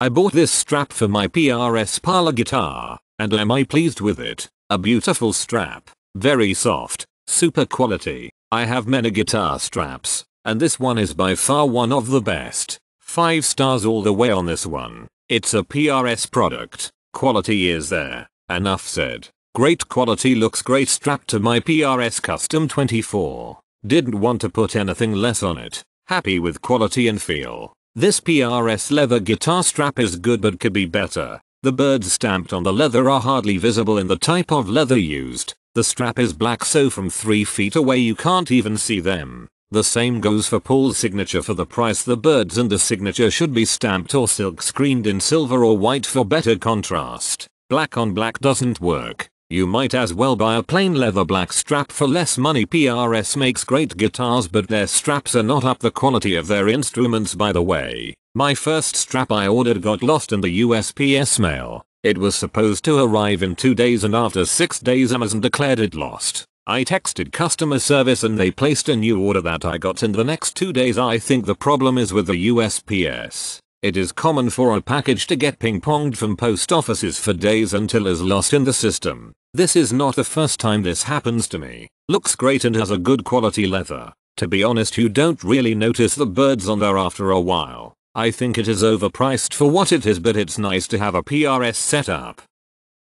I bought this strap for my PRS parlor guitar, and am I pleased with it? A beautiful strap, very soft, super quality. I have many guitar straps, and this one is by far one of the best. 5 stars all the way on this one. It's a PRS product, quality is there, enough said. Great quality looks great strapped to my PRS Custom 24. Didn't want to put anything less on it. Happy with quality and feel. This PRS leather guitar strap is good but could be better. The birds stamped on the leather are hardly visible in the type of leather used. The strap is black so from 3 feet away you can't even see them. The same goes for Paul's signature for the price the birds and the signature should be stamped or silk screened in silver or white for better contrast. Black on black doesn't work. You might as well buy a plain leather black strap for less money PRS makes great guitars but their straps are not up the quality of their instruments by the way. My first strap I ordered got lost in the USPS mail. It was supposed to arrive in 2 days and after 6 days Amazon declared it lost. I texted customer service and they placed a new order that I got in the next 2 days I think the problem is with the USPS. It is common for a package to get ping-ponged from post offices for days until is lost in the system. This is not the first time this happens to me. Looks great and has a good quality leather. To be honest you don't really notice the birds on there after a while. I think it is overpriced for what it is but it's nice to have a PRS setup.